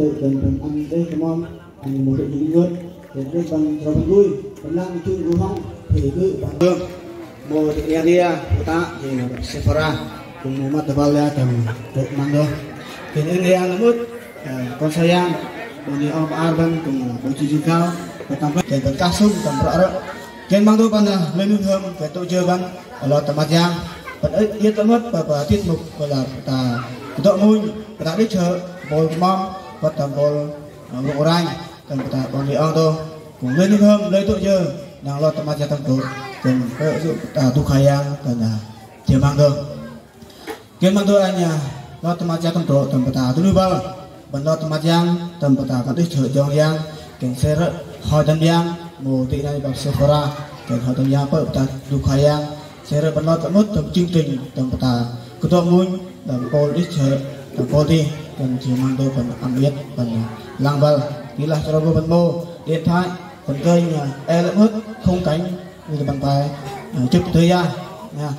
tự cần cần ăn đây come on thành một đội những người đến đây bằng rồi bằng vui còn làm chung của không thì cứ bằng đường một đội area của ta thì Sephora, cùng một mặt vào là tầm đội mang đó thì nên nghe là mất à, con sayang Bani Om Arban cùng bố trí cao và tăng về tận các sung tầm rõ rõ trên mang bang tôi là lên hương hương về tôi chơi bằng ở lò tầm mặt giang. Vẫn ít yên tâm mất và và tiết mục gọi là ta đội ngôi và ta đích chờ bồi mong và tầm bồi ngộ ranh. Tầm ta bằng lý ông tôi cùng lên hương hương lên tôi chơi đang lo tầm mặt giang tầm tôi cùng có dụng ta tu khai yang tầm là chơi mang tôi trên bang tôi anh lo tầm mặt giang tầm tôi tầm ta tu nuôi bao. Bần lo tầm mặt giang, tầm ta có đích chờ dòng giang. Cảnh xe hỏi tầm giang. Mùa tị này bằng Sephora cảnh hỏi tầm giang bởi ta du khai yang sẽ rồi bắt đầu tận nốt tầm chương trình tầm ta cứ to muốn tầm cô đi chơi tầm cô đi cần chỉ mang đôi phần ăn biết phần lang vâng tí là cho nó phần mô, điện thoại phần cây e lẫn hết không cánh như bằng tay chụp thời gian nha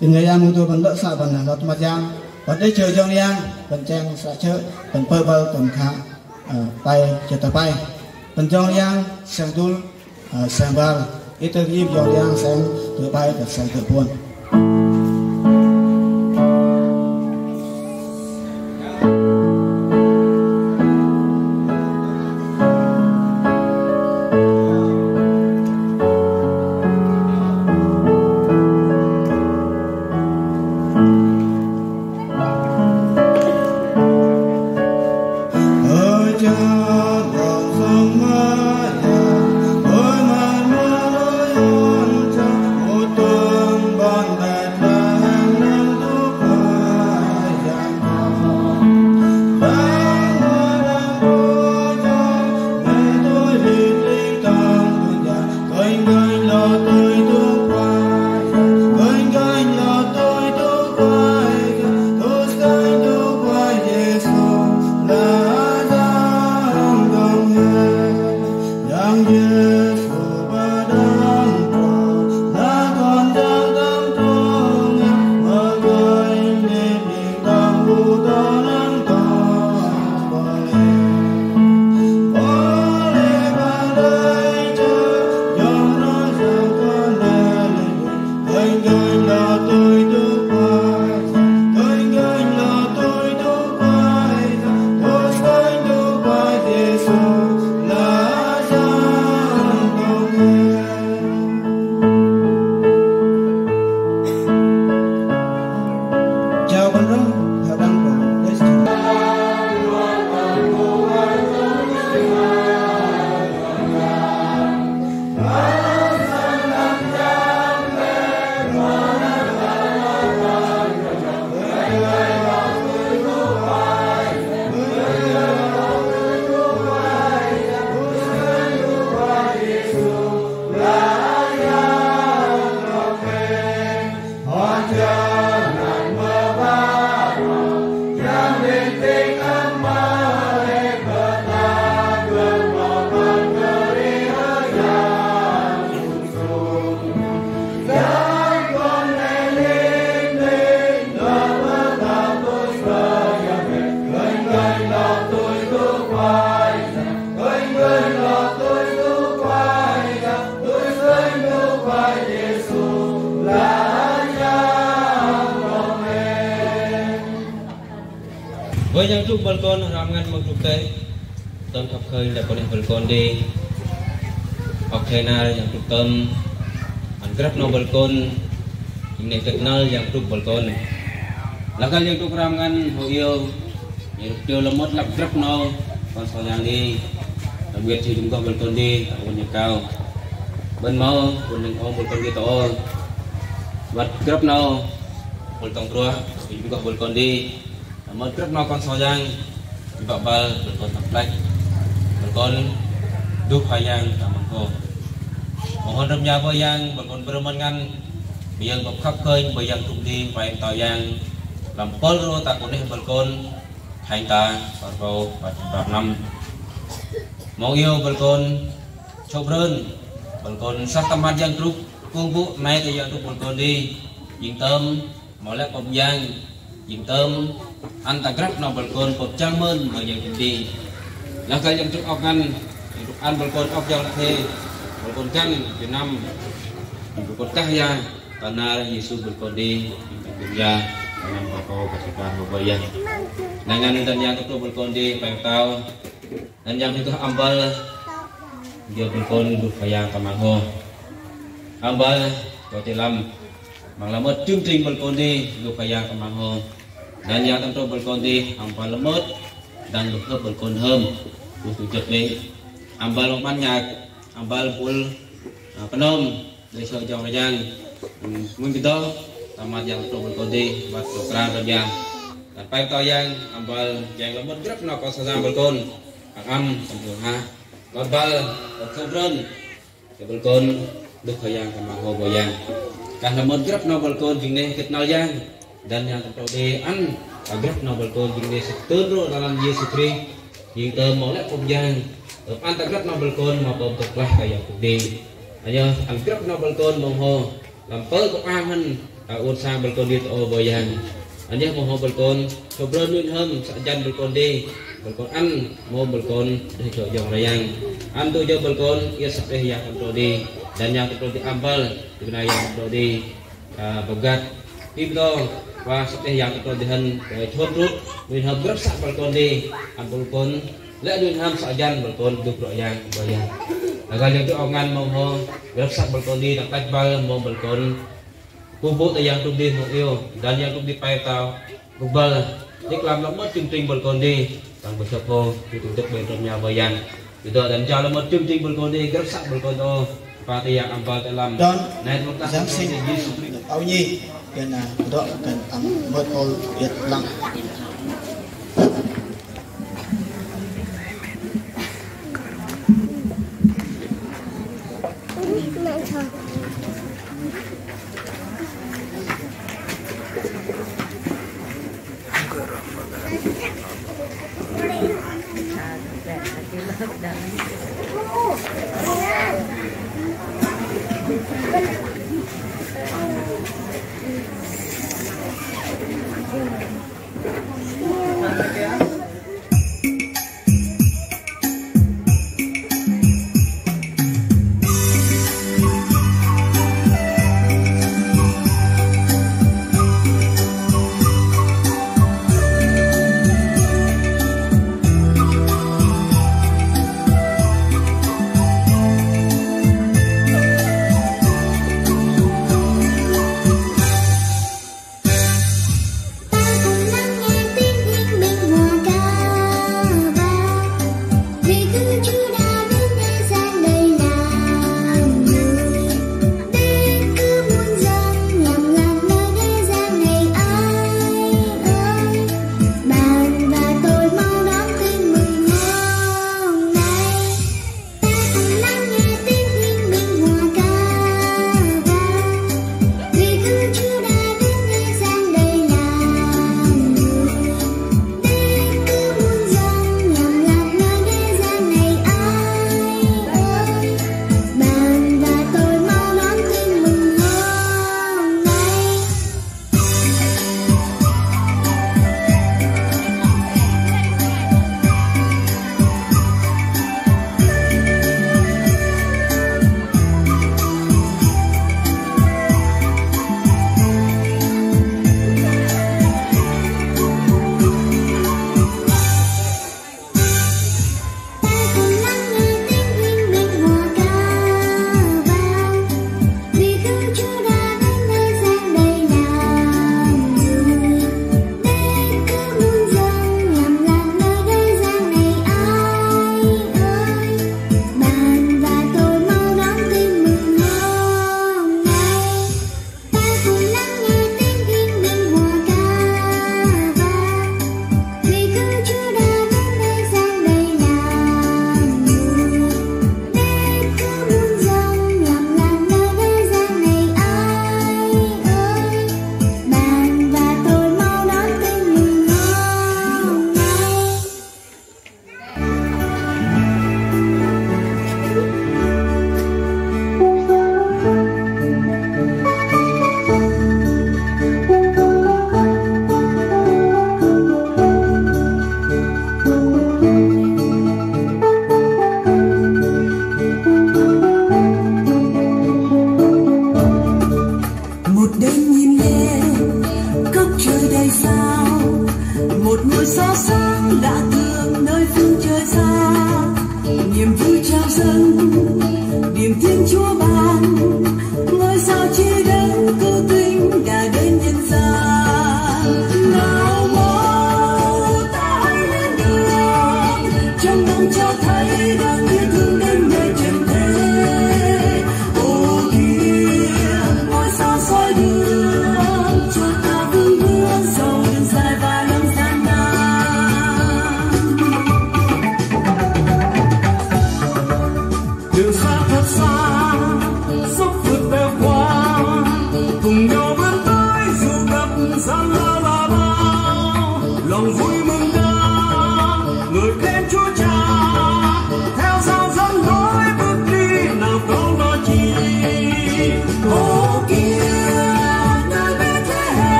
thì người ta mua tôi phần đỡ sợ phần lọt mặt giang. Phần đấy chơi trong giang phần trang sẽ chơi phần pơ vơ phần khá tay chơi tập bay. Phần trong giang sang tul sang thời itu dia yang sang terbaik dan sang terpuan. Với những chúc balkon ram ngan mag chúc tây tâm thập khơi là con balkon đi học thầy nào yang chúc tâm anh grab no balkon ini kenal yang chúc balkon lagal yang chúc ram ngan ho yêu yang tiêu lemot lap grab no con sao yang đi đặc biệt thì chúng ta balkon đi ở bên cao bên mau bên những ông balkon đi to vật grab no balkon tua chúng ta balkon đi Mereka melakukan soyang Juga bal berkon taplak Berkon Duh hayang tamangko Mohon remnya yang berkon bermengan Biang berkhap khơi Biang tung đi Và em tỏ yang Làm pol ro ta kunih berkon Hành ta Barbo Bạc năm Mong yêu berkon Chốc rơn Berkon sắc tâm hạt yang truk Cung vụ Nay thì yang truk berkon đi ยิงเติมหมอแล้วปมยางยิงเติมอันตะกรับนอกบอลกอนปบจ้างเมินมาอย่างดี แล้วก็ยังจุกออกกันทุกอันบอลกอน antagrab na balkon pop chairman yang hindi lakal yang tuk okan untuk an balkon of yang te balkon kan jenam balkon tahya tanah Yesus balkon di dunia dengan bakau kasihan babayan dengan dan yang itu balkon di pengtau dan yang itu ambal dia balkon berfayang kamanho ambal kau telam manglamat tim ting balkon di yang kamanho con đi được phải giang cầm hồ dan yang tentu bật con đi ambal là mất dan được hợp bật con hơn được tổ chức đi ambal một ban nhạc ambal pul penom dari so jauh rajang mungkin kita tamat yang tentu bật con đi và tổ kra rajang dan pai to yang ambal yang lemot grab no ko sa bật con am tentu ha Babal, Oktoberon, ke balkon, duk hayang kama ho boyang. Kah lamod grab no balkon jingne kitnal yang dan yang ketodean agar nobel to jing de dalam Yesus Kristus eh, yang eh, te molek pubjang pan tagrok nobel kon maupun pom teklah kaya kude ayo agrok nobel kon mongho lampel ko amen aun sa bel kon dit o oh, boyang. Ayo mongho nun hem sajan an mo bel di de jo an tu jo ia sepeh yang kon di dan yang ketode ambal dikenai yang kontrol di ah, begat itu wah sampai yang kontrodi han chốt rút mình hợp gấp sạc balkon đi an balkon lẽ mình ham sajan balkon duk rayang bayang agar yang tu ongan mau ho gấp sạc balkon đi nak tajbal mau balkon Pupuk yang tu di yêu dan yang tu di pai tau Bubal Jadi làm lắm mất chương trình balkon đi bằng bậc thập hồ thì tổ chức bên trong nhà vợ dàn thì tôi đánh cho là một chương gana do kan ang botol yet lang.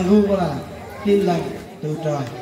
Tăng hưu là tin lành từ trời.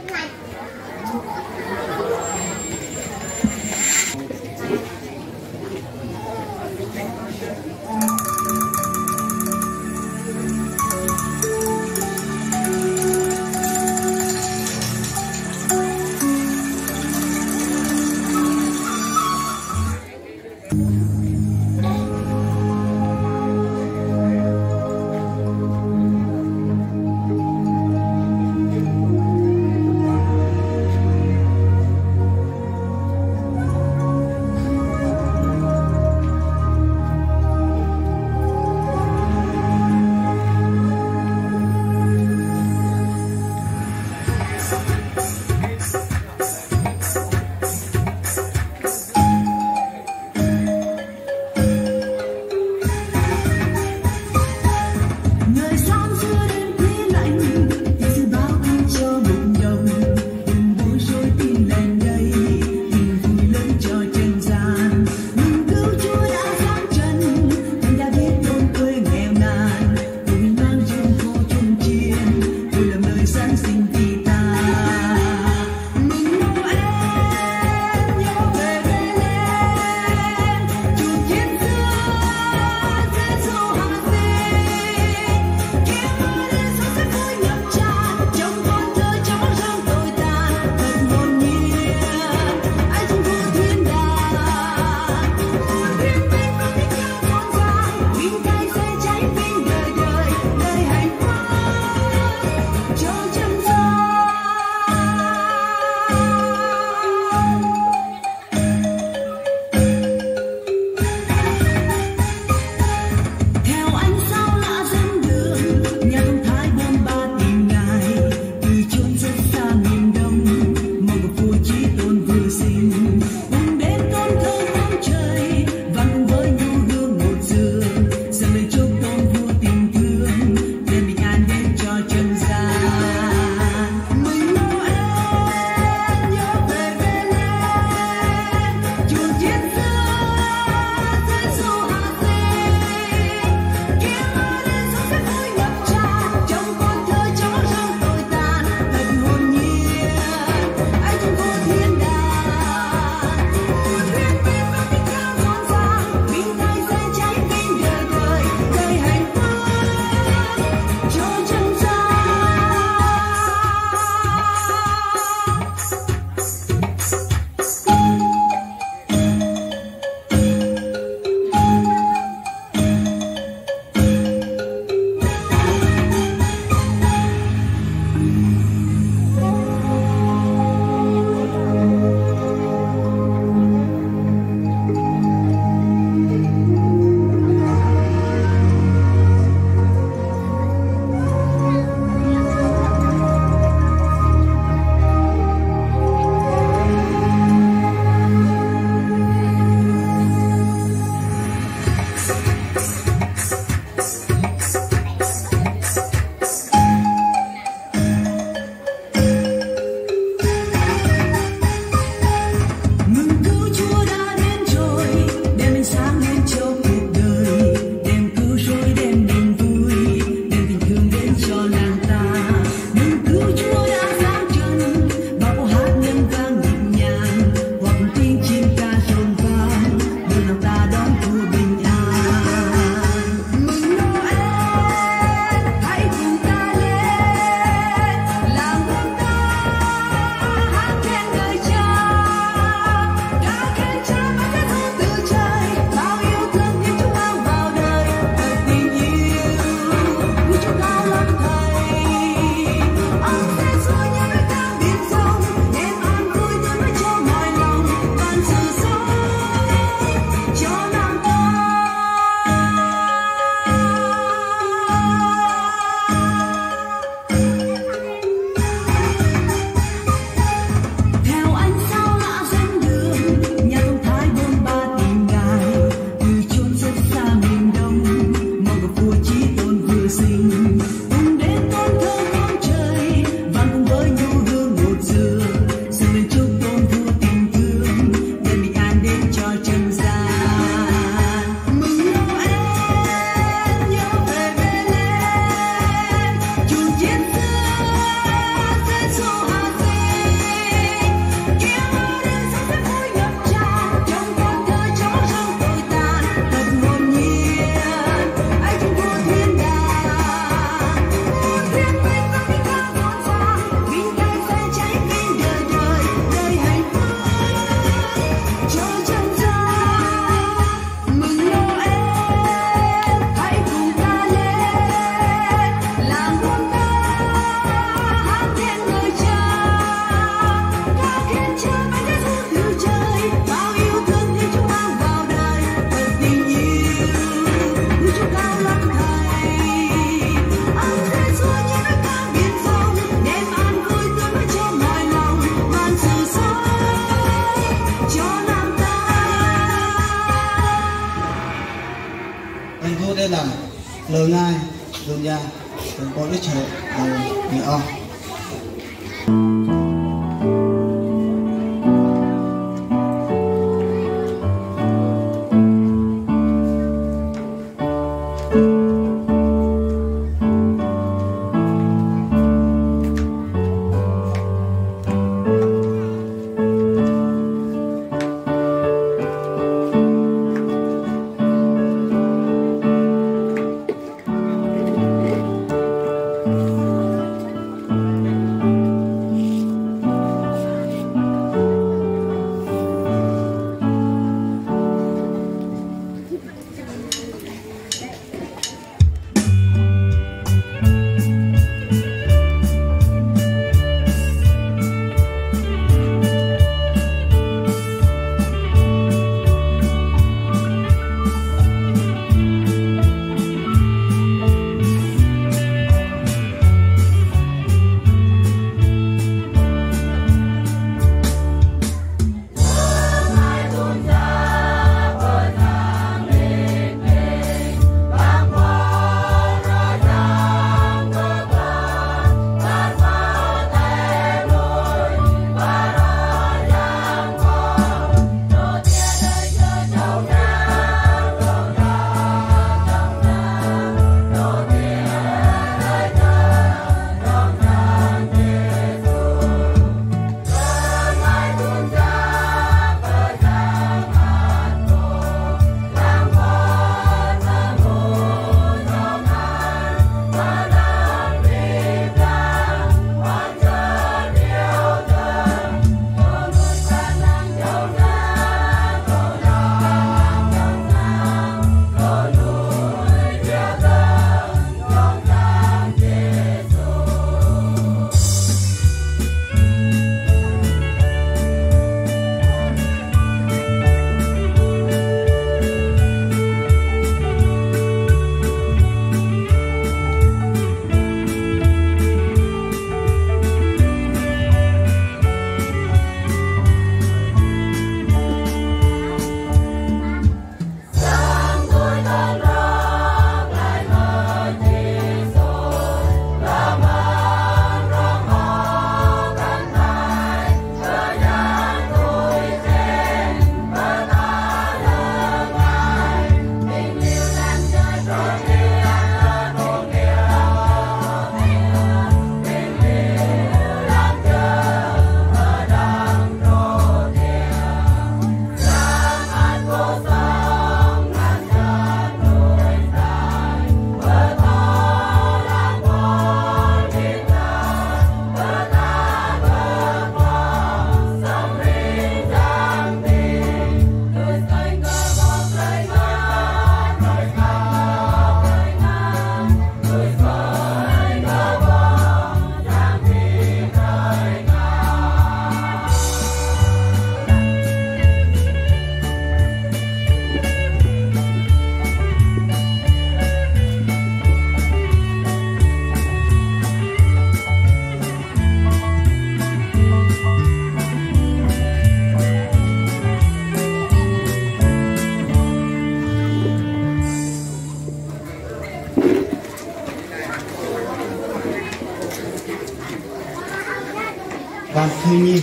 Đoàn Thư Nhi.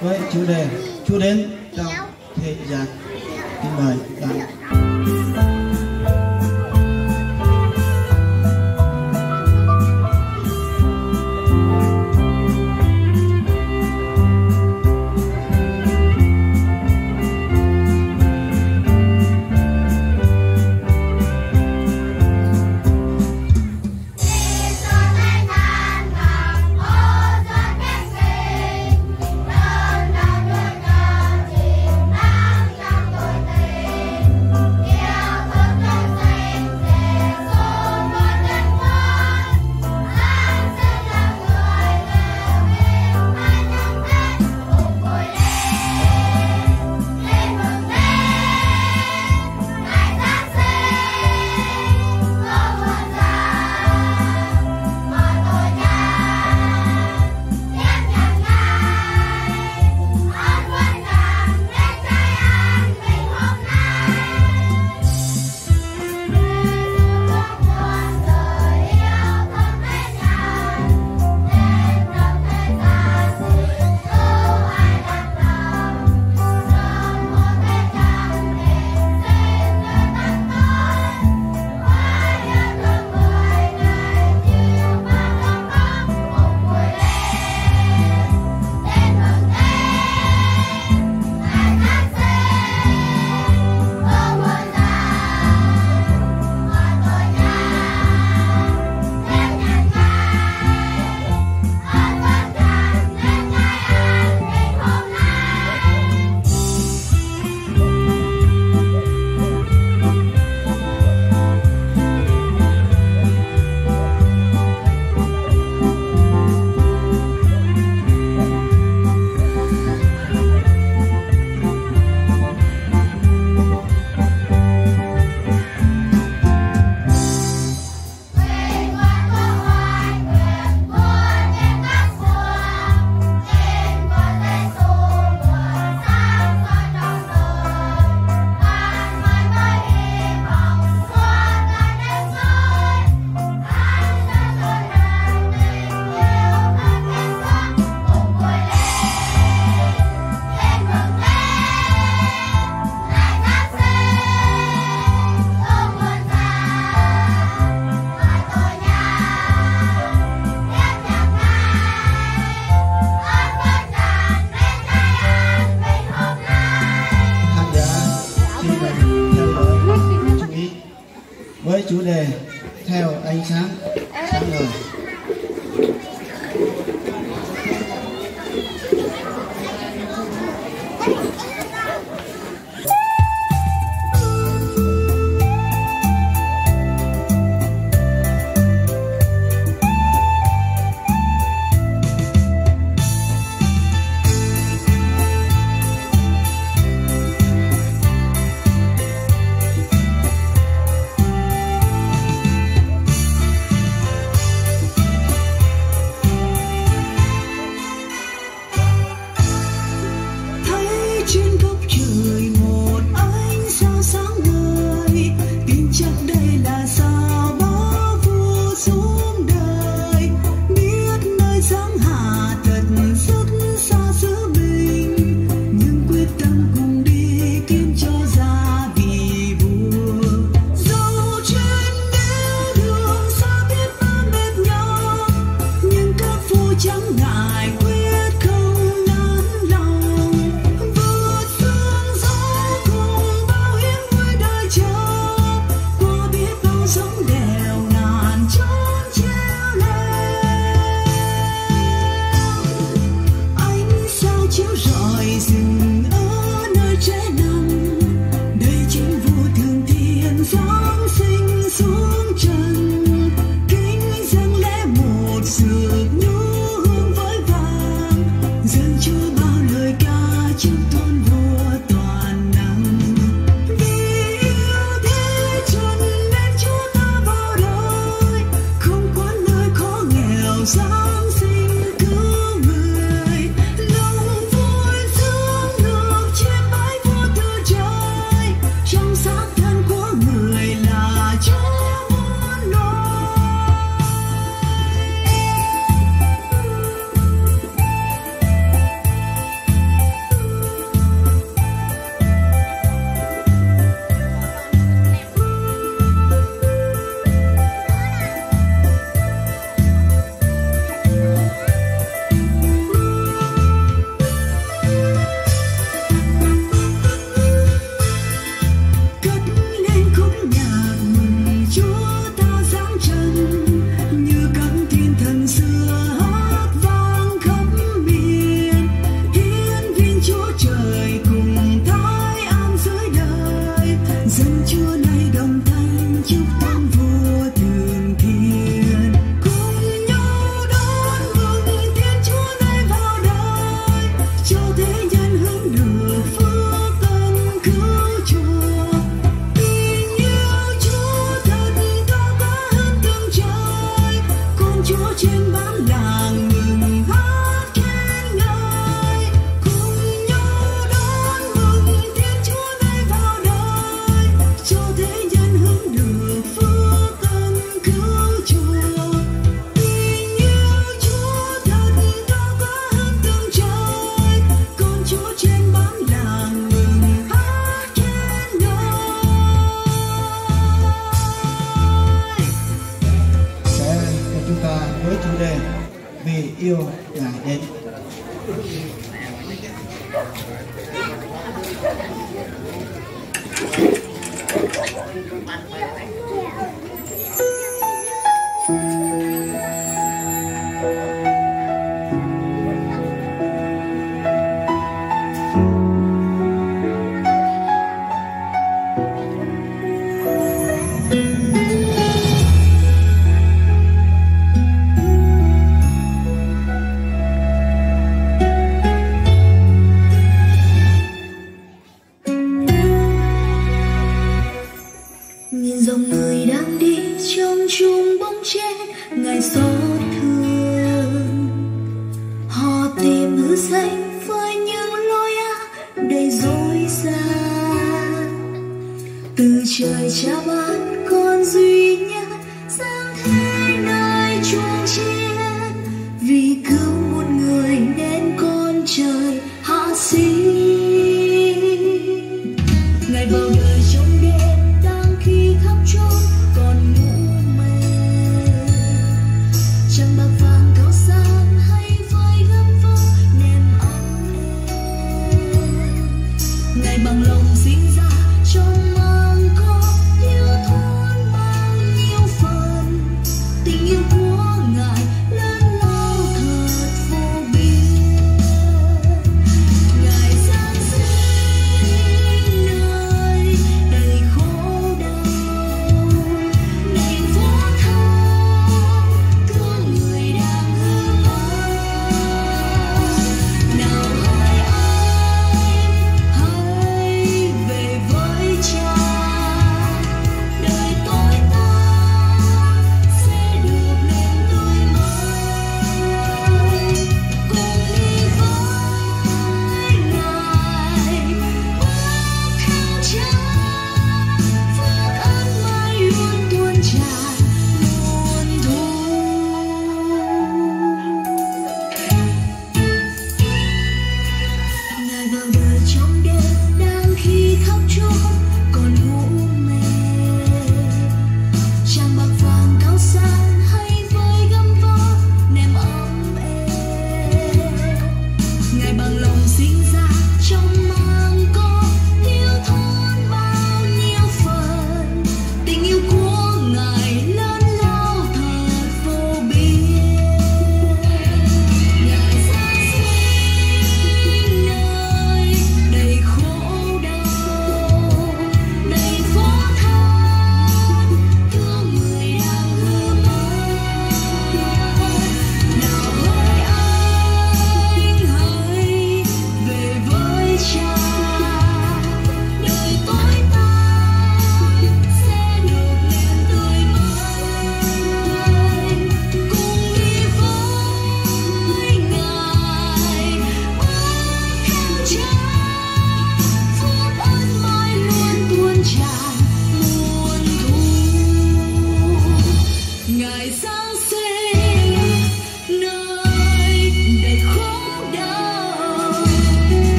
Với chủ đề Chúa đến trong thế gian. Kính mời đoàn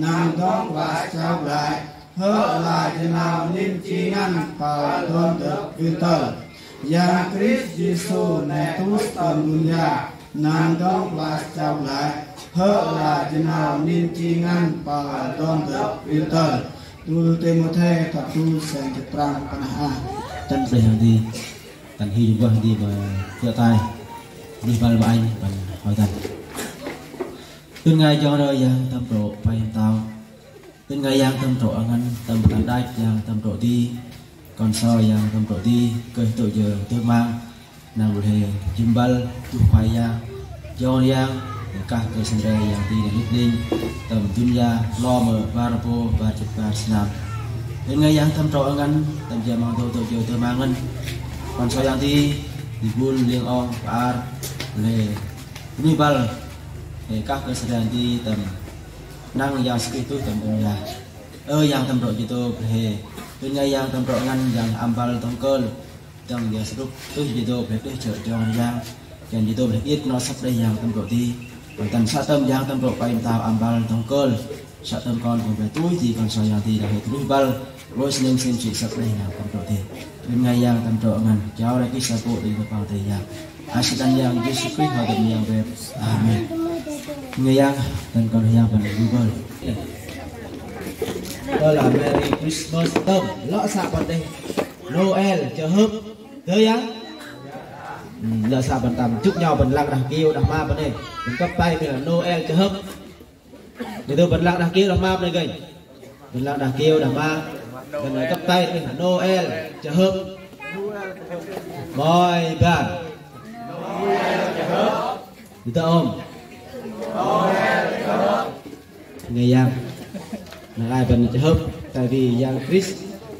dunia nằm đón và trao lại, hứa lại cái nào nên chi ngăn vào thôn được vi tờ. Và Christ Jesus này Cus tầm dunia nằm đón và trao lại, hứa lại cái nào nên chi ngăn vào thôn được vi tờ. Tu tê mô thê thập tu sẽ được trang prang panah tan pre hang đi tan hi juga di ba tia tai di bal ba anh và hỏi rằng tin ngày cho đời giang tâm độ bay tao tin ngày giang tâm độ ăn tâm tan đai giang tâm độ đi còn so giang tâm độ đi cơ tổ giờ tôi mang. Nào hề jimbal tu khoai giang cho giang các cơ sinh ra giang đi để lúc linh tầm gia, lo mở varapo và chụp và snap. Đến ngày tâm thăm ăn ăn tâm giờ mang tôi tự giờ tôi mang ăn còn so giang đi đi bul liang ong par le ini bal để các cơ sở di tầm năng yang segitu tầm dunia ơ yang thăm trọ cho tôi he đến ngày yang thăm trọ ngăn yang ambal tông cơ tầm giờ sụp tôi chỉ tôi phải tôi chờ cho yang dan itu boleh it no sắp đây yang tâm độ đi còn tầm sát tâm yang tâm độ bay tao ambal tông cơ sát tâm con còn về túi thì còn sao yang thì là hệ túi bal rồi xin xin chỉ sắp đây yang tâm độ đi đến ngày yang tâm độ ngăn cháu đây cái sắp bộ đi vào bao tay yang asitan yang Jesus Christ họ tâm yang về amen tên con dan và yang Google đó là Merry Christmas. Tâm lọ sạ bật đây Noel, chờ hớp tới yang lọ ừ, lỡ xạ bần tầm chúc nhau bật lăng đằng kêu đằng ma bật đây bần cấp tay mình là Noel, chờ hớp để tôi bật lăng đằng kêu đằng ma bật đây gầy bật lăng đằng kêu đằng ma bần này cấp tay, mình là Noel, chờ hớp mọi bạn. Noel, chờ hớp ta ôm ngày giang. Mà ai bần cho hợp, tại vì giang Chris.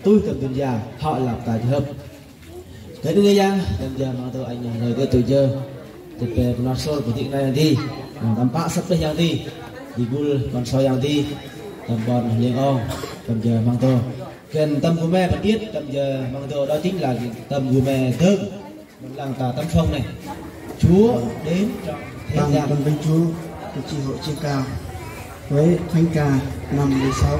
Tôi cầm tuần già họ làm tài cho hợp. Thế đưa yang dan dia mang tu ayah dari dia tu je này đi, butik bạ sắp tới giang đi. Sepeh gul còn soi giang đi. Tầm bọn liên ong Tầm giờ mang tôi Ken tâm của mẹ vẫn biết tâm giờ mang tôi đó chính là tâm của mẹ thương mình làm tà tâm phong này. Chúa đến trong thế gian. Bằng vinh Chúa của tri hội trên cao với thánh ca năm mươi sáu.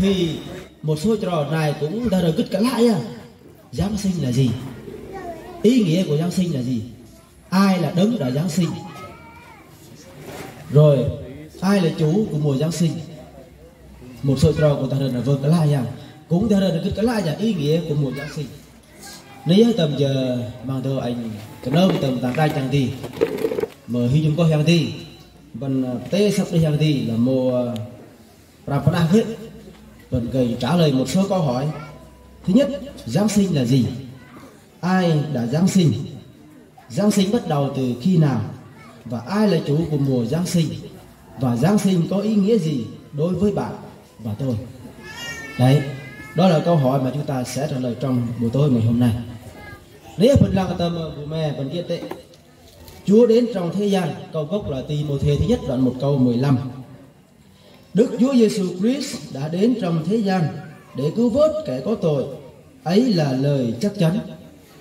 Thì một số trò này cũng đã được kích cả lại à. Giáng sinh là gì? Ý nghĩa của Giáng sinh là gì? Ai là đấng đã Giáng sinh? Rồi, ai là chủ của mùa Giáng sinh? Một số trò của ta là vâng cả lại à. Cũng đã được kích cả lại à ý nghĩa của mùa Giáng sinh. Nếu tầm giờ, mang đồ anh cái nơi tầm tạm tay chẳng đi mở hy chúng có hàng thì. Bằng ờ, tê sắp đi hàng thì là mùa ờ, Prapana hết vẫn gầy trả lời một số câu hỏi. Thứ nhất, Giáng sinh là gì? Ai đã Giáng sinh? Giáng sinh bắt đầu từ khi nào? Và ai là chủ của mùa Giáng sinh? Và Giáng sinh có ý nghĩa gì đối với bạn và tôi? Đấy, đó là câu hỏi mà chúng ta sẽ trả lời trong buổi tối ngày hôm nay. Nếu Phật Lăng tâm của mẹ vẫn kia tệ. Chúa đến trong thế gian, câu gốc là Timothée thứ nhất đoạn một câu 15 Đức Chúa Giêsu Christ đã đến trong thế gian để cứu vớt kẻ có tội. Ấy là lời chắc chắn,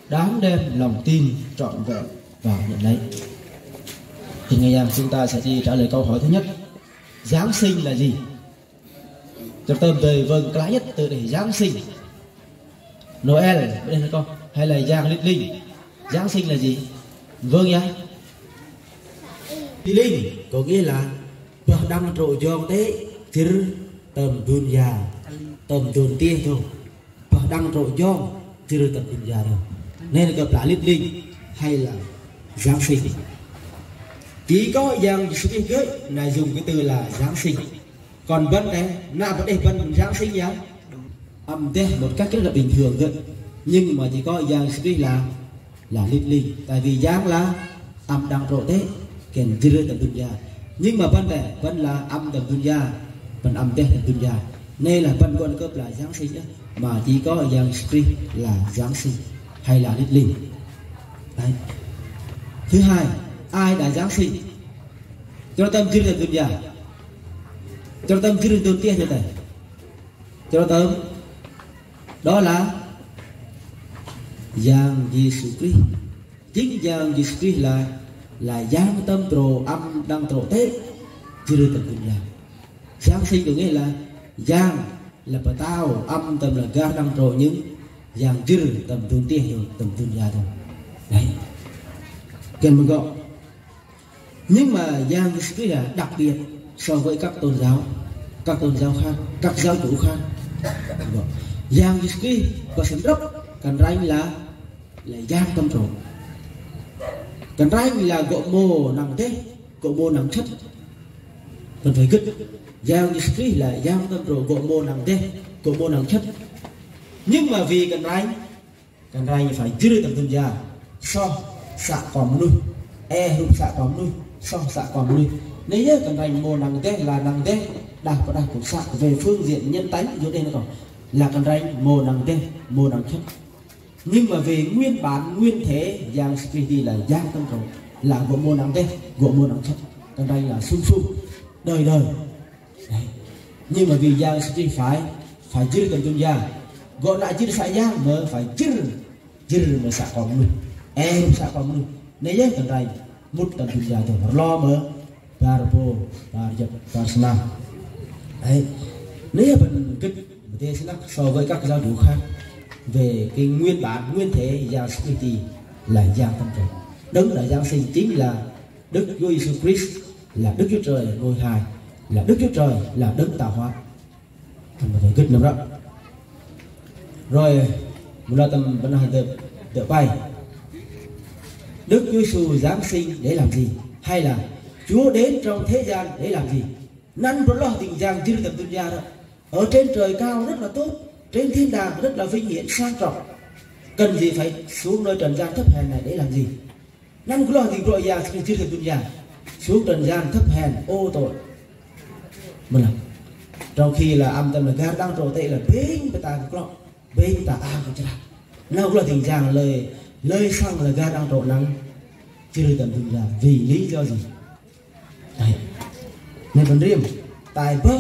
đáng đem lòng tin trọn vẹn vào nhận lấy thì ngày em chúng ta sẽ đi trả lời câu hỏi thứ nhất. Giáng sinh là gì? Trong tâm về vâng cái nhất từ để Giáng sinh. Noel bên đây con hay là Giáng Linh Linh? Giáng sinh là gì? Vâng nhá. Linh có nghĩa là Bờ đăng trội giòn thế. Chứ tầm dùn già, Tầm dùn tiên thôi. Bờ đăng trội giòn Chứ tầm dùn già đâu. Nên gặp lại lít Linh Hay là Giáng sinh. Chỉ có giang sự liên kết là dùng cái từ là giáng sinh. Còn vấn đề là vấn đề vấn giáng sinh nhá âm thế một cách rất là bình thường thôi. Nhưng mà chỉ có dạng sự là là linh linh. Tại vì giáng là âm đang rộ thế, kèn dư tầm tuân gia nhưng mà vấn đề vẫn là âm tầm tuân gia, vẫn âm thế tầm tuân gia. Nên là vẫn còn cấp là giáng sinh đó mà chỉ có dạng sự là giáng sinh hay là đích linh. Đấy. thứ hai, ai đã giáng sinh? Cho tâm chưa được tuân gia. Cho tâm chưa được tuân tiên như này cho tâm. Đó là Giang Giêsu Christ. Chính Giang Giêsu Christ là là giang tâm trồ âm đăng trồ tết chưa được tuân giả giáng sinh có nghĩa là giang là bà tao, âm tâm là ga đăng trồ những giang chưa tầm tuân tiên hiểu tầm tuân giả thôi. Đấy. Cần mình gọi nhưng mà Giang Christ là đặc biệt so với các tôn giáo. Các tôn giáo khác, các giáo chủ khác. Giang Christ có sự rất cần ranh là là Giang tâm trộn cần ranh là gỗ mồ nặng thế, gỗ mồ nặng chất cần phải gứt, giao như sĩ là giao tâm rồi, gỗ mồ nặng thế, gỗ mồ nặng chất nhưng mà vì cần rai cần ranh phải chưa tầm tâm gia so, xạ còn nuôi. E hụt xạ còn nuôi. So, xạ còn nuôi. Nếu như cần rai mồ nằm thế là nằm thế đạt và đạt của xạ về phương diện nhân tánh dưới đây nó còn là cần rai mồ nằm thế, mồ nằm chất nhưng mà về nguyên bản, nguyên thế, giang spiriti là giang tâm cầu, là gỗ mô nắng thế gỗ mô nắng chất còn đây là sung sung đời đời. Đấy. nhưng mà vì giang spiriti phải phải chữ cần tuân giang. Gọi lại chữ xã giang mà phải chữ chữ mà xã còn lui em xã còn lui nếu nhớ cần thành mút giang hujjatu lo mơ barbo barjab barsna đấy. Nếu mình kích thế sẽ so với các giáo chủ khác về cái nguyên bản, nguyên thể Giang Spiriti là Giang tâm trời đấng là Giang sinh chính là Đức Chúa Giêsu Christ, là Đức Chúa Trời ngôi hài là Đức Chúa Trời, là đấng tạo hóa. Thành một thể kích nữa đó. Rồi, một là tầm vấn đề tự bay Đức Chúa Giêsu giáng sinh để làm gì? Hay là Chúa đến trong thế gian để làm gì? Năn đó lo tình giang chưa tập tuân gia đó. Ở trên trời cao rất là tốt trên thiên đàng rất là vinh hiển, sang trọng. Cần gì phải xuống nơi trần gian thấp hèn này để làm gì? Năm cái lo gì rồi già chưa được tuân xuống trần gian thấp hèn, ô tội. Mình làm, trong khi là âm tâm là gar đang trổ tệ là bên ta có bên ta am của cha nào là tình trạng lời lời sang là ga đang trộn nắng chưa được tận dụng là vì lý do gì? Này nên còn riêng tại bơ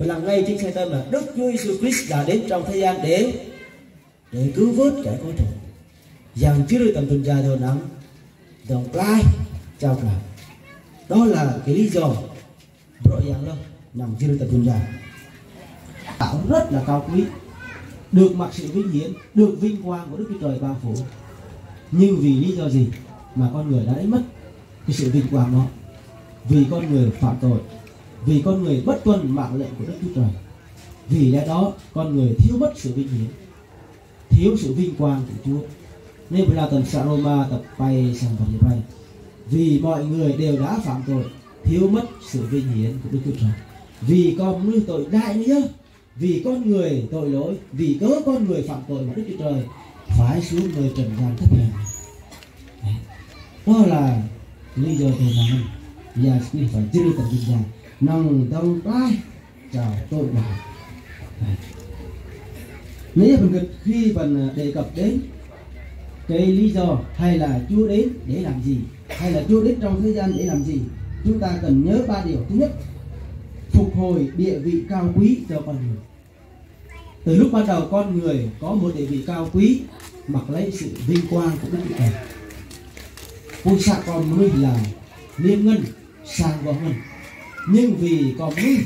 và là ngay trên xe tâm là Đức Chúa Giêsu Christ đã đến trong thế gian để để cứu vớt kẻ có tội. Rằng chúa được tầm tuần ra thôi nắng đồng lai chào cả đó là cái lý do rõ ràng đó nằm chúa được tầm tuần ra tạo rất là cao quý, được mặc sự vinh hiển, được vinh quang của đức chúa trời bao phủ. Nhưng vì lý do gì mà con người đã đánh mất cái sự vinh quang đó? Vì con người phạm tội vì con người bất tuân mạng lệnh của đức chúa trời. Vì lẽ đó, con người thiếu mất sự vinh hiển, thiếu sự vinh quang của chúa. Nên là tầm xã Roma tập bay sang như bay vì mọi người đều đã phạm tội, thiếu mất sự vinh hiển của đức chúa trời. Vì con như tội đại nữa vì con người tội lỗi, vì cớ con người phạm tội mà đức chúa trời phải xuống nơi trần gian thất hèn đó là lý do tôi nói và phải chữ tận vinh gia nâng tâm tay, chào tội đạo nếu phần kịch khi phần à, đề cập đến cái lý do hay là Chúa đến để làm gì hay là Chúa đến trong thời gian để làm gì, chúng ta cần nhớ ba điều. Thứ nhất, phục hồi địa vị cao quý cho con người. Từ lúc ban đầu con người có một địa vị cao quý, mặc lấy sự vinh quang của Đức Chúa Trời. Pui con mới là liên ngân sang gò ngân nhưng vì còn mi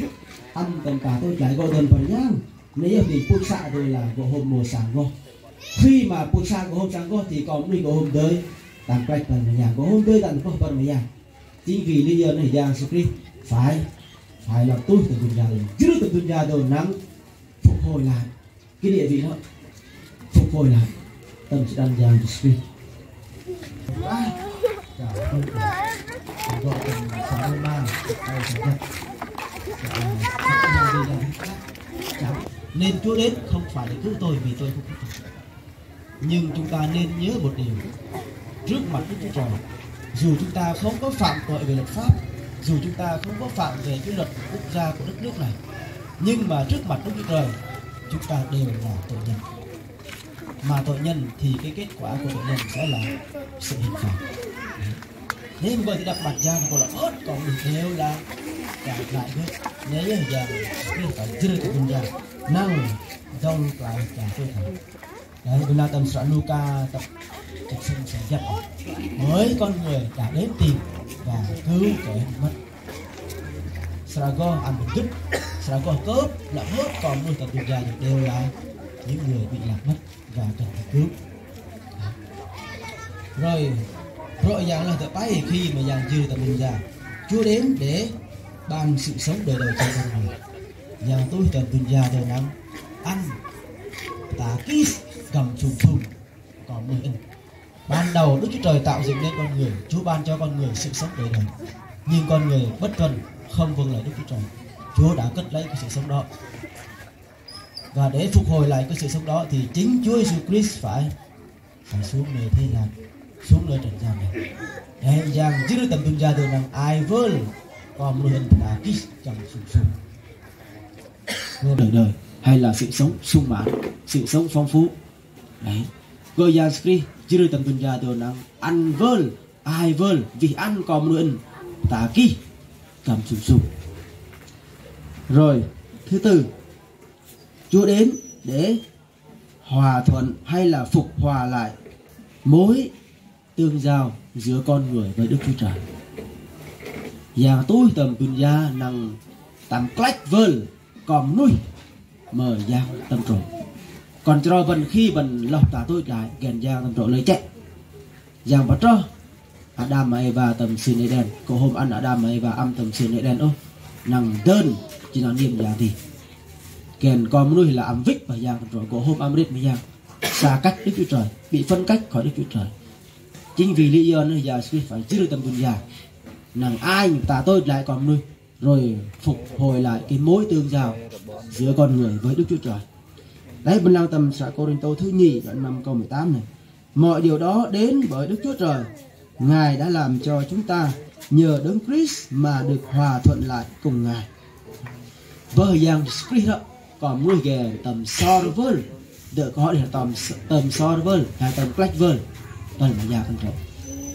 ăn tầm cả tôi lại gọi đơn phần nhang nếu vì phun sa rồi là gọi hôm mùa sáng go khi mà phun sa gò hôm sáng go thì còn nuôi gò hôm tới tạm quay phần nhà gò hôm tới tạm có phần nhà chính vì lý do này giang sư phải phải là tôi từ nhà rồi chứ từ nhà rồi nắng phục hồi lại cái địa vị đó phục hồi lại tâm sự đăng giang của Spirit nên Chúa đến không phải để cứu tôi vì tôi không có tội nhưng chúng ta nên nhớ một điều. Trước mặt Đức Chúa Trời, dù chúng ta không có phạm tội về luật pháp, dù chúng ta không có phạm về cái luật quốc gia của đất nước này, nhưng mà trước mặt Đức Chúa Trời, chúng ta đều là tội nhân. Mà tội nhân thì cái kết quả của tội nhân sẽ là sự hình phạt nên vừa thì đặt mặt ra gọi là ớt, còn mình đều là trả lại hết. Nếu như giờ cái phải chưa được bình giang năng, dòng lại càng tôi thẳng. Đấy chúng là tầm soạn Luca, tập tập sinh sẽ dập mới con người đã đến tìm và cứu kẻ mất. Sarago ăn bình chút Sarago cướp là hết còn nuôi tập bình được đều là những người bị lạc mất và cần phải cứu. Rồi rồi dạng là tập bay khi mà dạng chưa tập mình ra Chúa đến để ban sự sống đời đời cho con người. Dạng tôi tập mình ra đời năm ăn tà ký cầm trùng trùng còn mười ban đầu đức chúa trời tạo dựng nên con người chúa ban cho con người sự sống đời đời nhưng con người bất tuân không vâng lời đức chúa trời chúa đã cất lấy cái sự sống đó. Và để phục hồi lại cái sự sống đó, thì chính chúa giêsu christ phải phải xuống nơi thế gian xuống nơi trần gian này. Để rằng chứ tầm tuân gia tôi rằng ai vâng còn mười hình đã kích, trong sung sung đời đời, hay là sự sống sung mãn, sự sống phong phú. Đấy gọi ra skri chứ tầm tuân gia tôi rằng ăn vâng ai vâng vì ăn còn mười hình tà ki cầm sung sung rồi, thứ tư, Chúa đến để hòa thuận hay là phục hòa lại mối tương giao giữa con người với Đức Chúa Trời. Và tôi tầm tuần gia năng tầm cách vơn còn nuôi, mờ giang tâm trộn. Còn cho vần khi vần lọc tả tôi lại gần giang tâm trộn lời chạy. Giang bắt cho Adam và Eva tầm xin Eden Cô hôm ăn Adam và Eva âm tầm xin Eden ô Năng đơn, chỉ nói niềm giá thì kèn con nuôi là âm vích và giang rồi của hôm Amrit mà giang xa cách Đức Chúa Trời, bị phân cách khỏi Đức Chúa Trời chính vì lý do nữa giờ phải giữ tâm bình già nàng ai ta tôi lại còn nuôi rồi phục hồi lại cái mối tương giao giữa con người với Đức Chúa Trời. Đấy bên lao tầm xã Corinto thứ nhì đoạn năm câu 18 này. Mọi điều đó đến bởi Đức Chúa Trời. Ngài đã làm cho chúng ta nhờ đấng Christ mà được hòa thuận lại cùng Ngài. Với giang Christ đó còn nuôi ghề tầm sorvel, được có để tầm tầm sorvel, hay tầm blackver toàn là nhà con trộm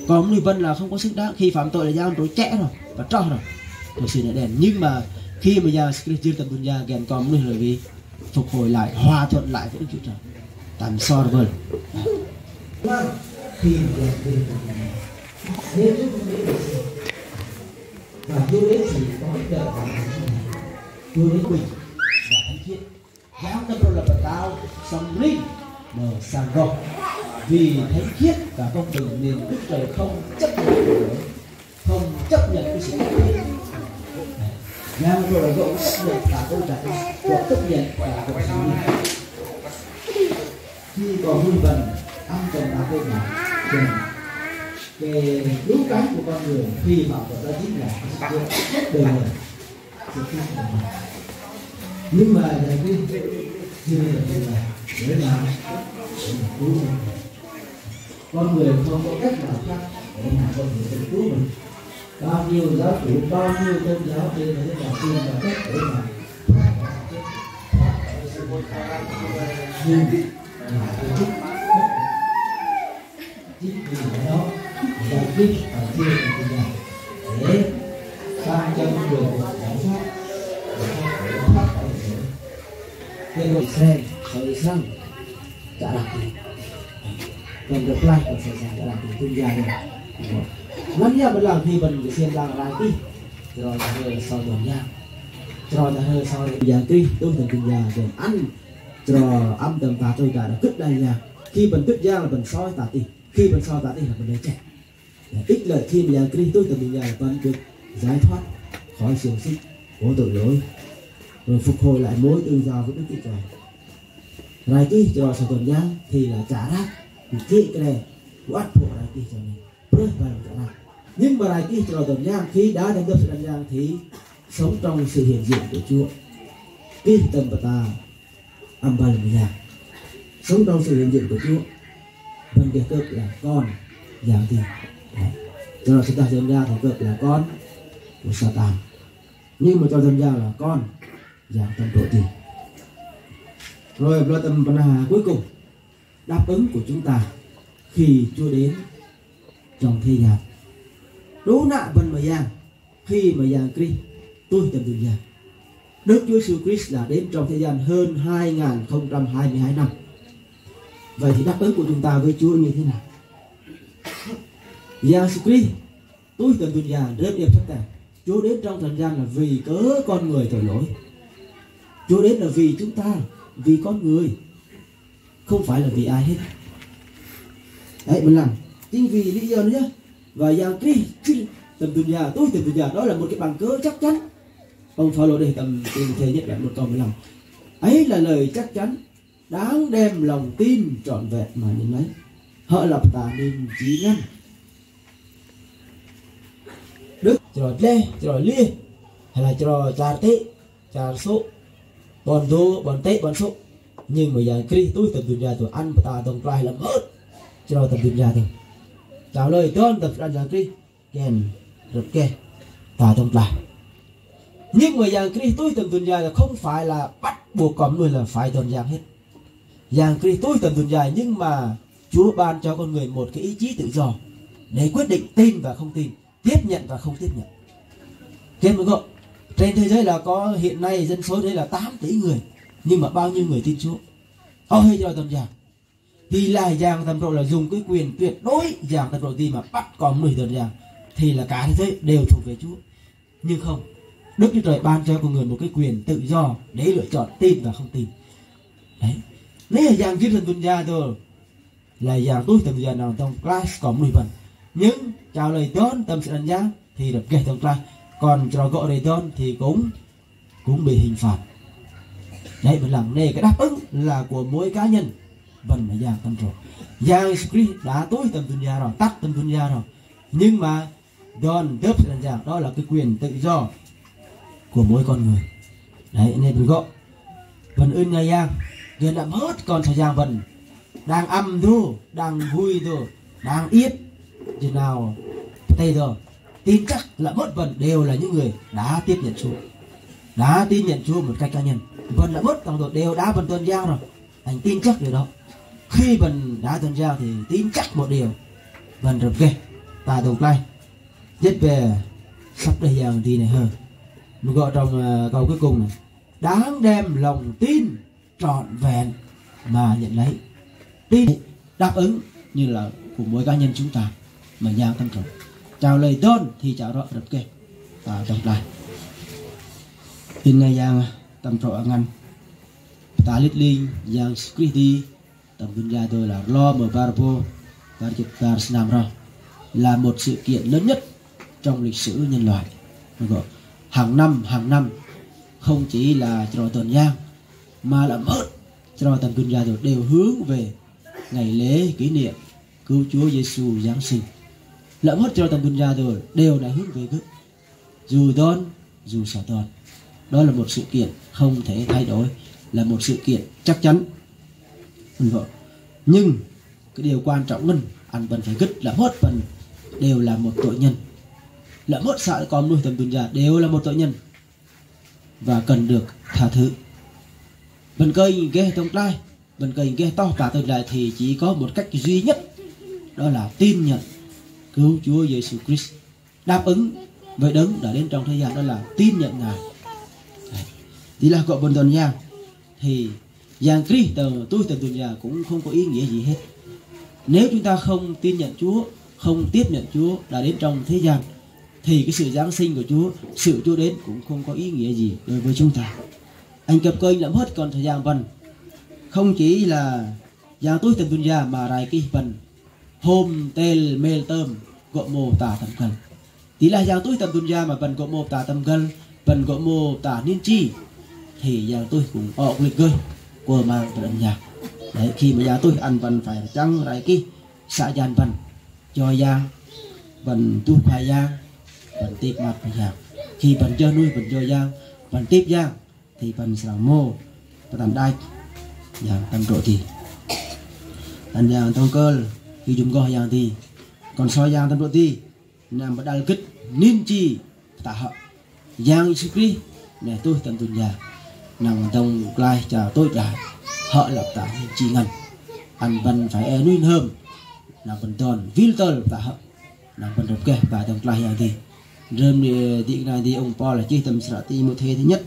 còn ông mười vân là không có sức đáng khi phạm tội là giang trối trẻ rồi, và cho rồi. Thực sự là đèn nhưng mà khi mà nhà scripture tầm dunya ghen còn ông rồi vì phục hồi lại, hòa thuận lại với Đức Chúa Trời. Tầm server khi mà nếu chúng không biết và Chúa đến chỉ có đợi Chúa đến mình và thánh thiết, giáo tâm là bà khiết sông linh mờ sang Gòn vì thánh khiết và công bình nên Đức Trời không chấp nhận tội lỗi không chấp nhận cái sự bất thiện. Giang rồi gỗ chấp nhận cả câu trả gỗ chấp nhận cả cuộc sống khi còn hư vần, ăn cần là câu nào cần về cứu cánh của con người khi mà của ta chính là cái sự chết đời người sự chết đời người nhưng mà là cái chưa được như vậy để mà để mà cứu mình. Con người không có cách nào khác để mà con người tự cứu mình. Bao nhiêu giáo chủ, bao nhiêu tôn giáo trên thế giới tìm là cách để mà nhưng là tôi chút chính vì đó giải thích ở trên cái nhà để sang cho con người giải thoát, để thoát khỏi thế giới. Thế xe khởi sang trả lại còn được lại ở sẽ trả lại thì tung ra rồi lắm nhà bên làm thì bần cái xem làm lại đi rồi là hơi sau đồn nha rồi là hơi sau đồn giờ tuy tôi thành từng nhà rồi ăn. Rồi âm tầm và tôi cả đã cất đây nha khi bần cất ra là bần soi tà tì khi bần soi tà tì là bần để chạy ít lợi khi mà giờ tôi từ mình nhà là vẫn được giải thoát khỏi xiềng xích của tội lỗi. Rồi phục hồi lại mối tương giao với đức chúa trời rồi cái cho sau tuần nha thì là trả ra. Thì kỹ cái này của ắt bộ lại cái cho mình bớt vào trả ra nhưng mà lại cái cho tuần nha khi đã đến được sự đánh gian thì sống trong sự hiện diện của chúa. Cái tâm và ta, âm ba lần nhà sống trong sự hiện diện của chúa. Vâng, Vấn đề cực là con dạng thì cho nên chúng ta dân ra thì cực là con của Satan nhưng mà cho dân ra là con dạng tâm tội tiền rồi là tầm cuối cùng, đáp ứng của chúng ta khi Chúa đến trong thế gian. Đố nạ vân mà giang, khi mà giang Christ, tôi tầm đường gian. Đức Chúa Jesus Christ đã đến trong thế gian hơn 2022 năm. Vậy thì đáp ứng của chúng ta với Chúa như thế nào? Jesus Christ, tôi tầm đường gian rất đẹp tất cả Chúa đến trong thời gian là vì cớ con người tội lỗi. Chúa đến là vì chúng ta vì con người, không phải là vì ai hết. Đấy, mình làm chính vì lý do nữa và và giang cái tầm tuần nhà, tôi tầm tuần nhà, đó là một cái bằng cớ chắc chắn. Ông Phaolô đây tầm tiền thế nhất lại một câu 15 ấy là lời chắc chắn, đáng đem lòng tin trọn vẹn mà nhìn lấy họ lập tà nên trí ngăn. Đức cho lê cho lia, hay là cho trà tệ trà số bọn đô bọn tế, bọn số nhưng mà giờ kri tôi tập dunia tôi ăn và ta đồng trai làm hết cho tập dunia tôi. Trả lời tôi tập ra giờ kri kèn rất kè ta đồng trai. Nhưng mà giờ kri tôi tập dunia là không phải là bắt buộc con người là phải toàn giang hết. Giang kri tôi tập dài nhưng mà Chúa ban cho con người một cái ý chí tự do. Để quyết định tin và không tin tiếp nhận và không tiếp nhận. Kết một gộ trên thế giới là có, hiện nay dân số đấy là 8 tỷ người. Nhưng mà bao nhiêu người tin Chúa? Ô hay cho tầm giảng thì là giảng tầm độ là dùng cái quyền tuyệt đối giảng tầm độ gì mà bắt còn người tầm giảng thì là cả thế giới đều thuộc về Chúa. Nhưng không, Đức Chúa Trời ban cho con người một cái quyền tự do để lựa chọn tin và không tin. Đấy. Nếu là giảng chuyên thần tuần gia thôi là giảng tôi tầm giờ nào trong class có 10 phần. Nhưng chào lời tốt tâm sự đánh giá thì được kể trong class còn trò gỗ đầy tôn thì cũng cũng bị hình phạt. Đấy, mình làm này cái đáp ứng là của mỗi cá nhân. Vâng, vẫn là giang tâm rồi. Giang Christ đã tối tâm tuần gia rồi, tắt tâm tuần gia rồi. Nhưng mà don đớp sẽ đánh đó là cái quyền tự do của mỗi con người. Đấy, nên mình gọi vẫn vâng, ơn ngày giang. Giờ đã hết còn thời gian vẫn đang âm thu đang vui thu đang yết chừng nào, tay rồi tin chắc là mất vần đều là những người đã tiếp nhận Chúa. Đã tin nhận Chúa một cách cá nhân. Vần đã mất tầng độ đều đã vần tuần giao rồi. Anh tin chắc điều đó. Khi vần đã tuần giao thì tin chắc một điều. Vần rập ghê ta đầu tay nhất về sắp đây giờ thì này hơn. Mình gọi trong uh, câu cuối cùng này. Đáng đem lòng tin trọn vẹn mà nhận lấy. Tin đáp ứng như là của mỗi cá nhân chúng ta mà giao tâm trọng chào lời đơn thì chào rõ rất kê ta trong lại. Tin này giang tâm trọng ngăn. Ta lít linh yang skriti tầm vinh gia tôi là lo mở barbo và kiệt bar snam ra là một sự kiện lớn nhất trong lịch sử nhân loại. Hàng năm hàng năm, không chỉ là trò tuần giang, mà là mất trò tầm vinh gia rồi đều hướng về ngày lễ kỷ niệm cứu Chúa Giêsu Giáng sinh lỡ mất cho tầm dunya rồi, đều đã hướng về gốc dù don dù sở toàn. Đó là một sự kiện không thể thay đổi, là một sự kiện chắc chắn. Vâng vâng. Nhưng cái điều quan trọng hơn, anh vẫn phải gứt là hết phần đều là một tội nhân. Là mất sợ con nuôi tầm tuần già đều là một tội nhân. Và cần được tha thứ. Bên cây ghê trong lai bên cây ghê to cả tương lai thì chỉ có một cách duy nhất, đó là tin nhận cứu Chúa Giêsu Christ. Đáp ứng với đấng đã đến trong thế gian đó là tin nhận ngài. Thì là cậu bình tuần giang. Thì giang Christ tờ tôi tờ tuần nhà cũng không có ý nghĩa gì hết. Nếu chúng ta không tin nhận Chúa, không tiếp nhận Chúa đã đến trong thế gian, thì cái sự giáng sinh của Chúa, sự Chúa đến cũng không có ý nghĩa gì đối với chúng ta. Anh cập kênh làm hết còn thời gian vần. Không chỉ là giang tôi tầm tuần nhà mà rai cái vần hôm tel mel tơm gộ mô tả tầm gần tí là giang tôi tầm dunya mà bần gộ mô tả tầm gần vần gộ mô tả niên chi, thì giang tôi cũng ở lịch gơi của mang từ âm nhạc. Đấy, khi mà giang tôi ăn vần phải chăng lại cái xã gian vần cho giang vần tu khoai giang vần tiếp mặt phải giang khi vần cho nuôi vần cho giang vần tiếp giang thì vần sàng mô và dạ, tầm đai. Giang tâm độ thì. Anh giang tông cơ, khi chúng gọi giang thì còn soi giang tâm độ ti nằm bắt đal kích niên chi tạ họ giang Isu Christ nè, tôi tận tuần nhà. Nằm tông lai chờ tôi trả, họ lập tạ chi ngành. Ăn vần phải e nuôi hơn là vần tròn vil tơ tạ họ nằm vần đập kê và tông lai giang thì. Rơm đi đi này thì ông po là chi tầm sạ ti một thế thứ nhất.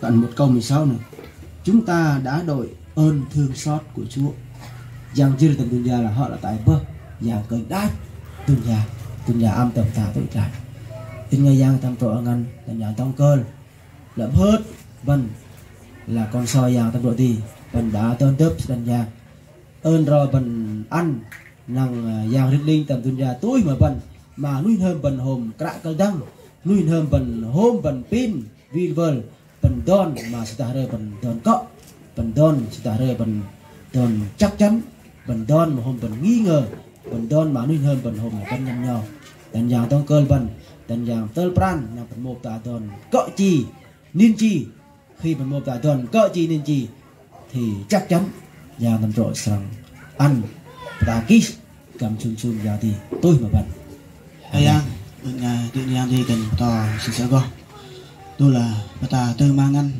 Còn một câu 16 này. Chúng ta đã đội ơn thương xót của Chúa. Giang chưa tầm nhà là họ là tại bơ yang cơn nhà dunia nhà âm tầm tà tội trải in ngay yang tâm tội ngăn tầm nhà tông cơ. Lẫm hớt, vân là con soi yang tâm tội thì vân đã tôn tớp đàn yang ơn rồi vân ăn năng yang à, rít linh tầm dunia tối mà vân. Mà nuôi hơn vân hồn cạ cơ đăng, nuôi hơn vân hôm vân pin vi vân vân don mà sẽ ta rơi vân don cọ. Vân don sẽ ta rơi vân don chắc chắn. Vân don mà hôm vân nghi ngờ bần đon mà nuôi hơn bần hôm là bần nhầm nhau tần giang tông cơ bần tần giang tơ pran là bần một tạ đòn cỡ chi niên chi. Khi bần một tạ đòn cỡ chi niên chi thì chắc chắn giang tầm trội rằng ăn ta ký cầm chun chun vào thì tôi mà bần. Thầy An, bên nhà tự nhiên thì cần tỏ sự sợ go. Tôi là bà ta tư mang ngăn,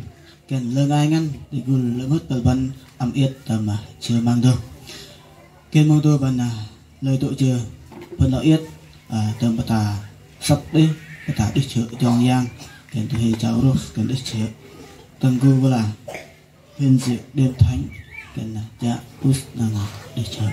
cần lơ ngai ngăn, thì gùn lỡ mất bờ bần, âm yết tầm mà chưa mang được. Kiên mong tôi bần à, lời tội chưa, bần đạo yết, à, tâm bà ta sắp đi, bà ta đích chữa trong giang, kèn thì cháu rốt, kèn đích chữa. Tầm cư vô là, huyền diệu đêm thánh, kèn là dạ, bút năng đích chữa.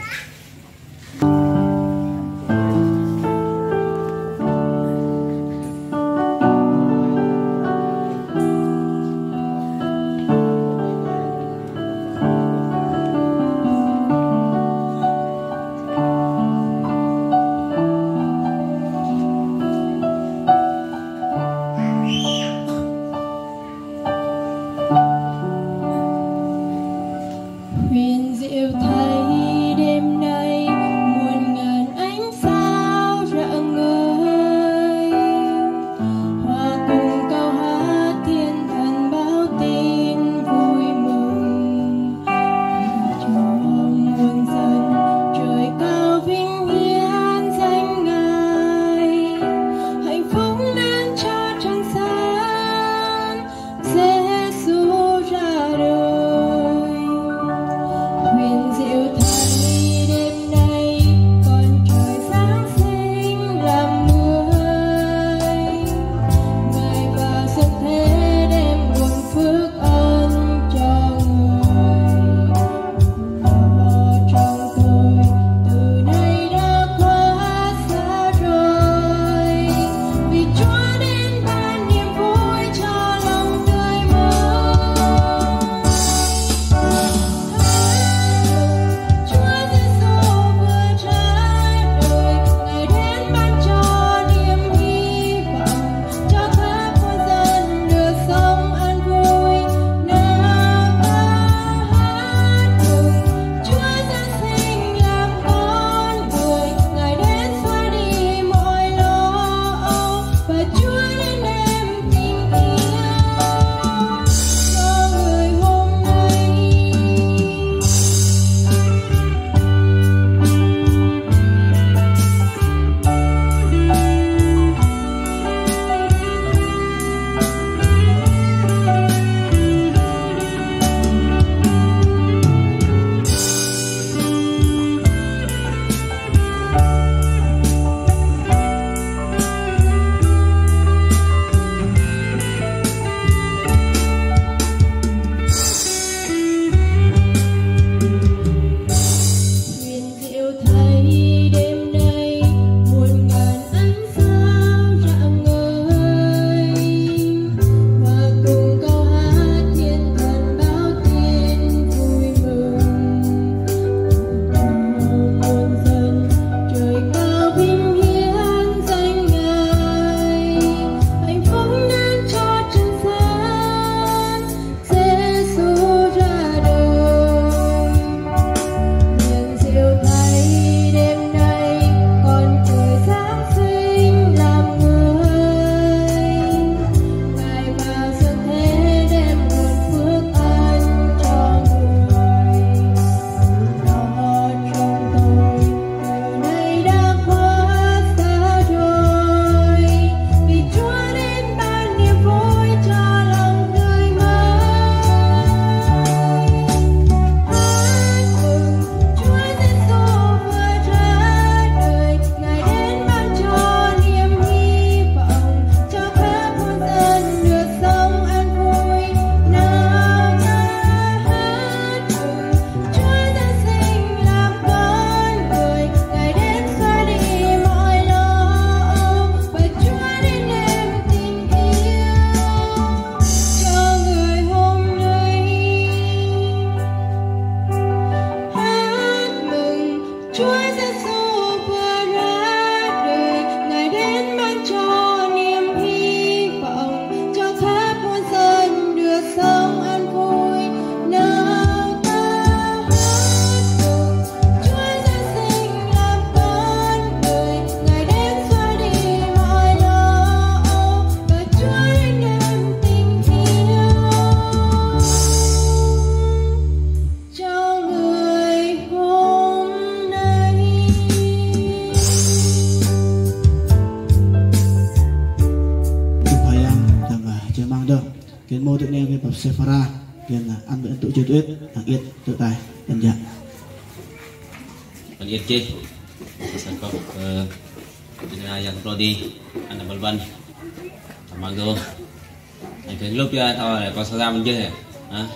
Con sao ra mình chưa hả?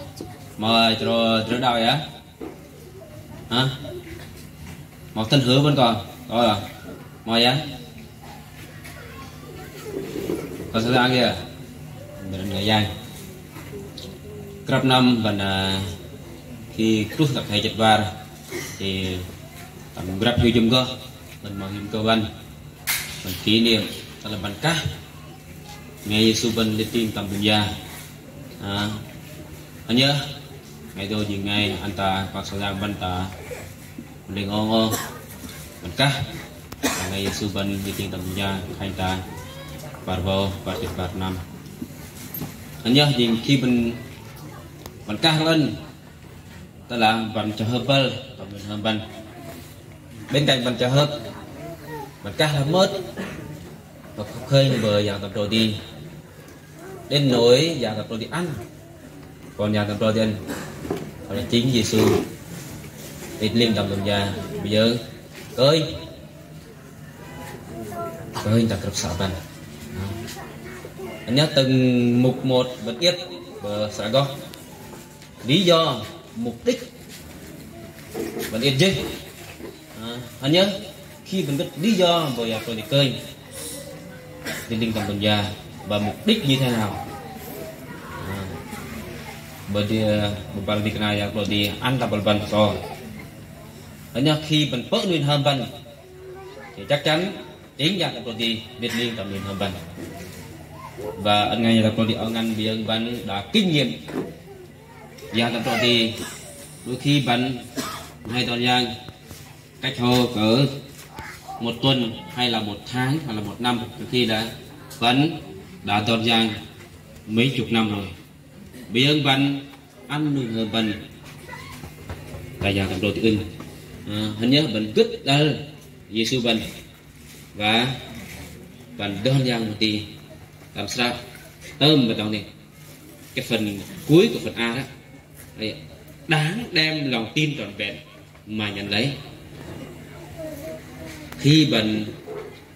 Mời trò trò đâu vậy hả? Một thân hứa vẫn còn coi à mời vậy con sao ra kia? Mình người dài cấp năm và là khi rút tập thầy chật va thì tầm grab hiu chum cơ mình mong hiểm cơ ban mình kỷ niệm là bàn cá nghe Giêsu bên lên tim tầm dunia à, anh nhớ. Ngày tôi gì ngay anh ta và sau ra bên ta. Mình ngon ngon mình cá ngày Giêsu bên đi tiên tầm gia khai ta. Và vô và tuyệt bạc năm anh nhớ gì khi mình mình cá lên ta làm bằng cho hợp bơ. Và mình hợp bằng bên cạnh bằng cho hợp mình cá là mất và khơi bờ dạng tập đồ đi đến nỗi nhà tập rồi đi ăn còn nhà tập rồi đi ăn là chính Giêsu thì liên tâm đồng gia bây giờ cơi ơi ta gặp sợ bạn anh nhớ từng mục một vật ít và xã go lý do mục đích. Vật yên chứ. À, anh nhớ khi mình biết lý do bởi à, tôi đi cơi thì linh tâm tuần già và mục đích như thế nào? À, bởi vì berbal di kenal yang ăn di anta berban so anh nhớ khi mình bớt nguyên hơn ban thì chắc chắn tiếng chính là perlu di Việt liên là nguyên hơn ban và anh ngay là perlu di ông anh biên ông ban đã kinh nghiệm. Giang tập trò thì đôi khi bắn hai toàn giang cách hồ cỡ một tuần hay là một tháng hoặc là một năm, đôi khi đã vẫn đã toàn giang mấy chục năm rồi. Bị ơn bắn ăn nuôi người bệnh tại nhà tập đồ tự ưng. À, hình như bệnh cứt đó Giêsu bệnh và bệnh đơn giang một tí. Làm sao? Tôm vào trong này. Cái phần cuối của phần A đó. Đáng đem lòng tin trọn vẹn mà nhận lấy. Khi bệnh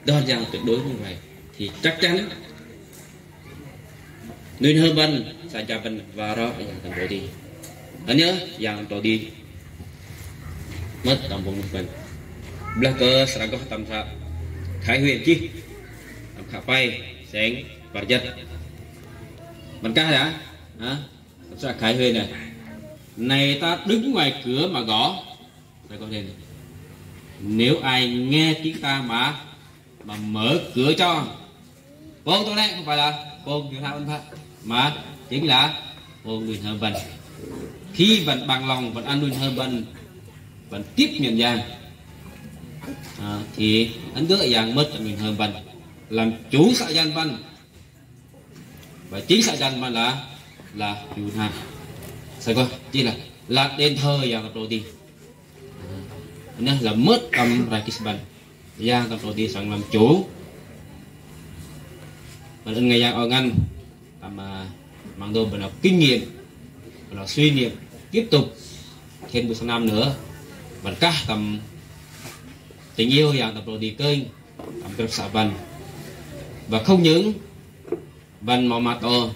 đơn giản tuyệt đối như vậy thì chắc chắn nên hơn bạn sẽ cho bên và đó là tầm đi. Anh nhớ yang tổ đi. Mất tầm vùng mình bla cơ sẽ có tầm sa khai huyền chi? Tầm khả phai, sáng và giật. Mình ca đã hả? Sẽ khai huyền này này ta đứng ngoài cửa mà gõ. Đây có thể nếu ai nghe tiếng ta mà mà mở cửa cho. Con tôi đây không phải là con người thao thật mà chính là con người hơn bình khi vẫn bằng lòng vẫn ăn nuôi hơn bình vẫn tiếp nhận giang à, thì ấn tứ giang mất cho hơn bình làm chủ xã gian văn. Và chính xã gian văn là là chủ hàng sao coi chỉ là là đền thờ yang tập tiên. À, nên là mất cầm rakis ban yang tập tiên sang làm chủ. Và đến ngày giang ở ngăn mà mang đồ bằng kinh nghiệm là suy niệm, tiếp tục. Thêm một năm nữa và cả tầm tình yêu và tập đi kênh tầm cực xã văn và không những văn mò mặt to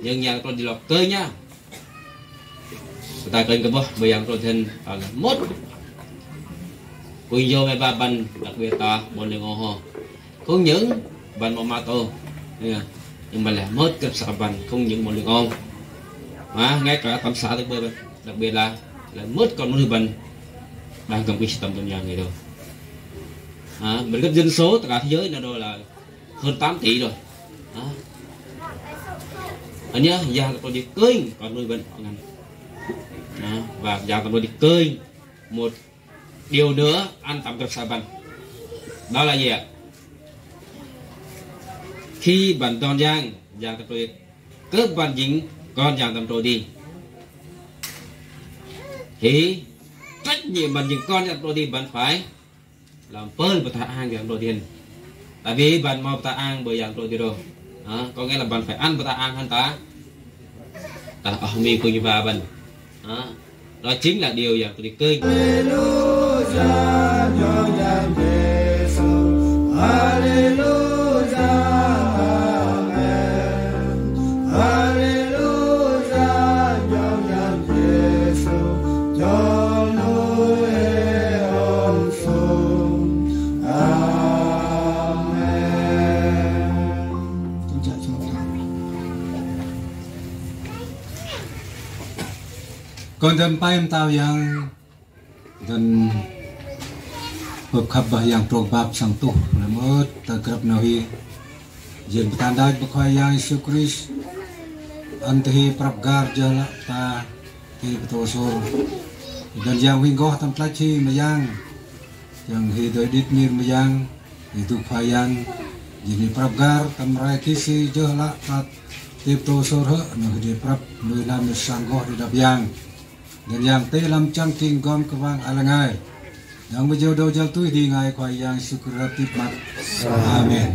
nhưng nhà tập đi lọc cơ nhá. Ta kênh cái bó bây giờ tôi thêm là mốt quy vô mẹ ba văn đặc biệt ta bốn đường ô hồ. Không những văn mò ma to nhưng mà là mất cái xã ban không những một lượng ôn mà ngay cả tầm xã được bơi đặc biệt là là mất còn một ban đang cầm cái tầm trong nhà người đâu. À, mình cái dân số tất cả thế giới là đâu là hơn 8 tỷ rồi. À. ở nhớ giờ còn đi cưới còn nuôi bệnh họ ngành à, và già còn nuôi đi cơi một điều nữa ăn tạm cực sa bằng. Đó là gì ạ? Khi bản toàn giang giang tập rồi cơ bản dính con giang tập rồi đi. Thì trách nhiệm bản dính con giang tập đi bạn phải làm phơi và thả ăn giang rồi tiền tại vì bạn mau ta ăn bởi giang rồi đi rồi. À, có nghĩa là bạn phải ăn và ta ăn hơn ta. Ta ở mi của như ba bên đó. đó chính là điều giang rồi đi cười. Hallelujah. Kondan paim tau yang dan bập yang trộn bab sang tuh, là tak kerap nawi jen petanda bukai yang Yesus prabgar jala ta hi petosor dan yang winggoh tam meyang. Mayang yang hi mir mayang itu payan jadi prabgar tam si jala ta tip tosor he. No prab nui lam sanggoh di dabyang ยังยังเตลำจังกิงกอมกวังอะไรไงยังไม่เจ้าดาวเจ้าตุ้ยดีไงควายยังสุขรับติดมัดอาเมน